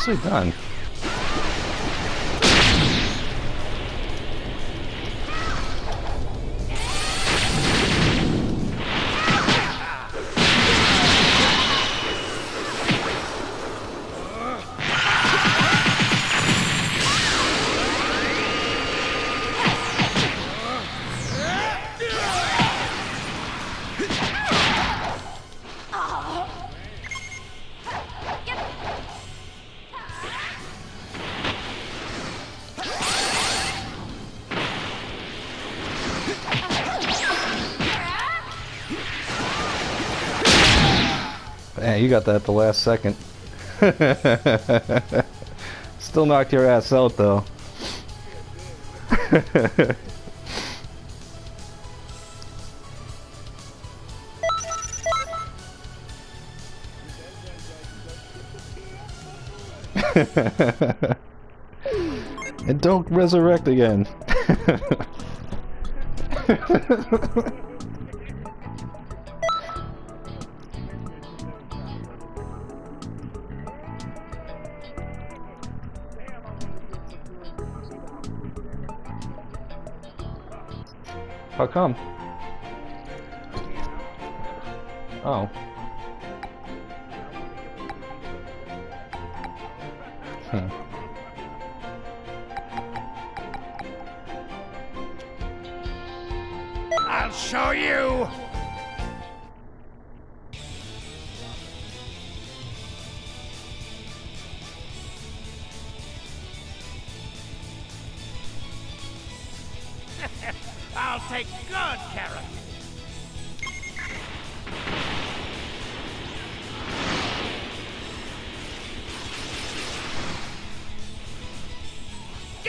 Nicely done. Man, you got that at the last second. Still knocked your ass out though. and don't resurrect again. How come? Oh. Hmm. I'll show you!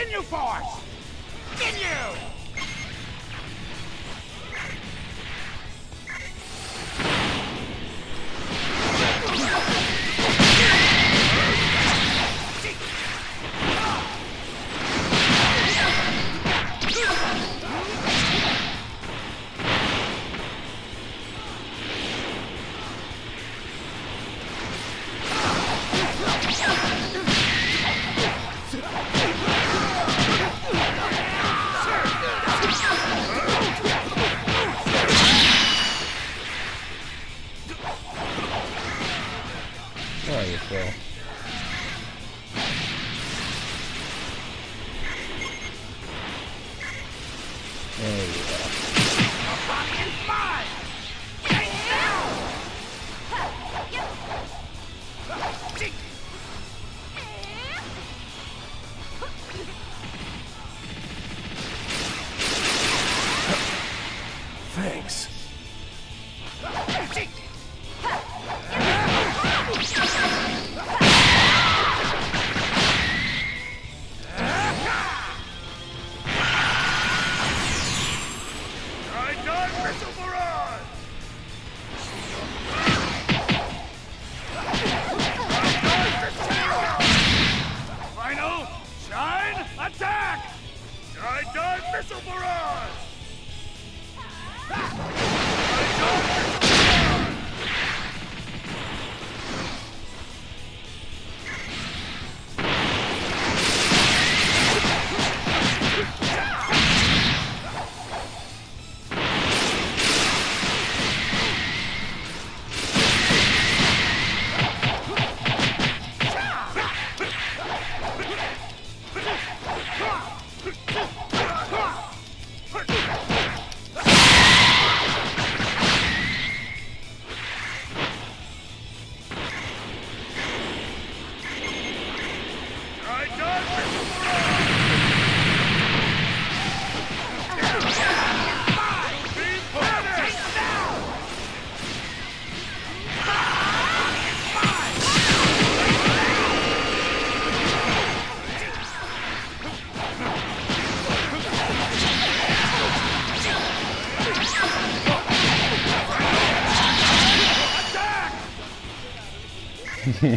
Ginyu Force! Ginyu! There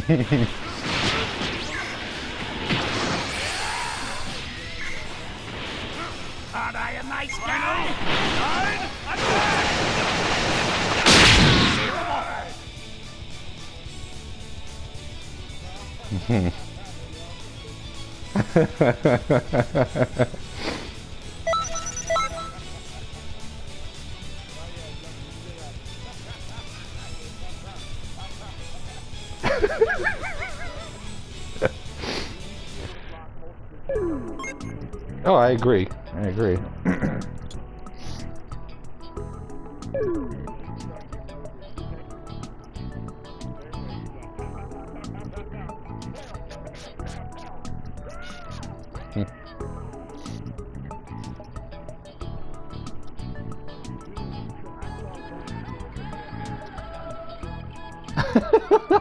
Aren't I a nice guy? Nine, attack! Zero Oh, I agree. I agree.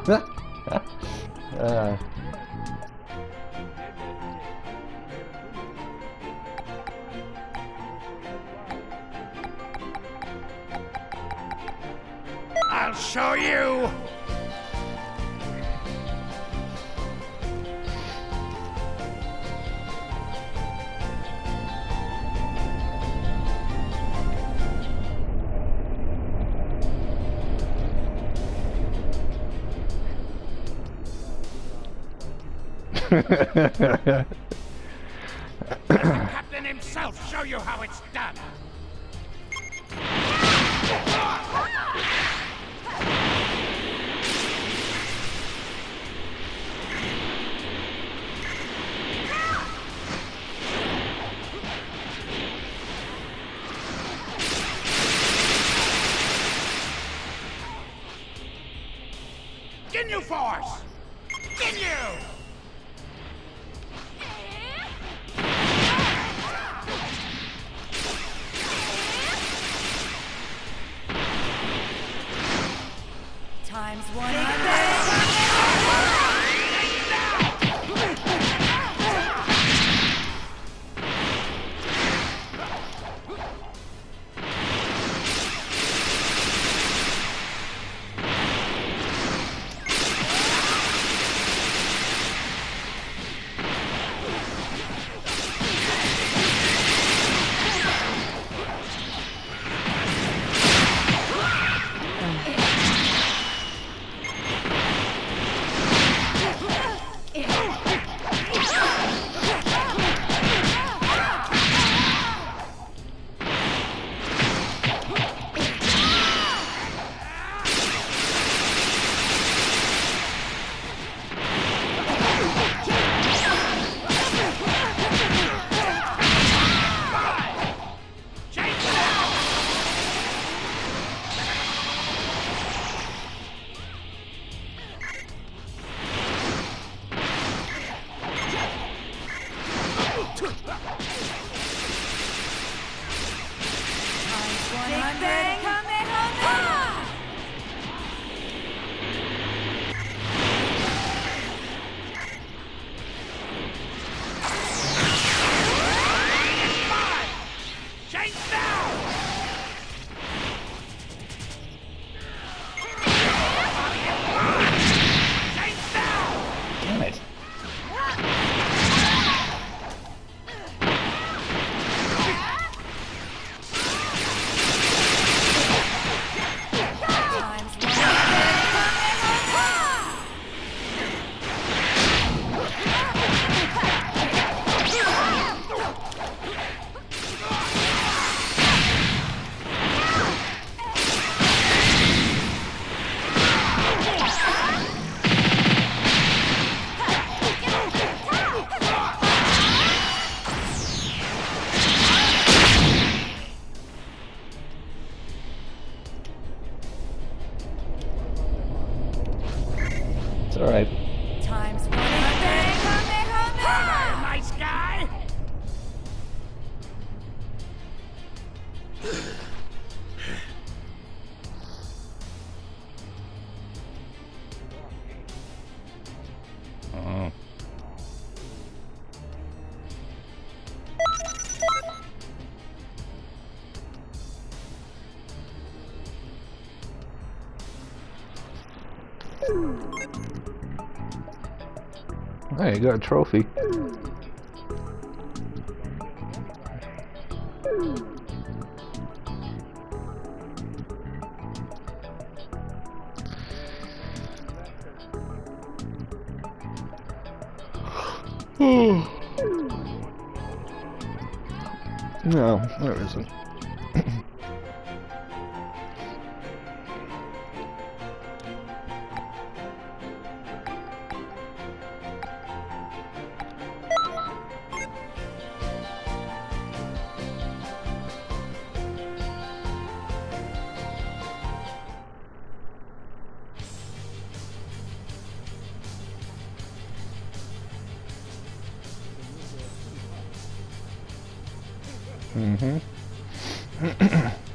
uh, show you. Captain himself show you how it's done. Ginyu Force! Ginyu! Times 100. 100. Hey, you got a trophy. no, there isn't. Mm-hmm.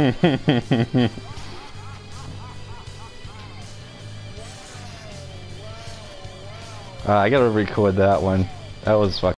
uh, I gotta record that one. That was fucking.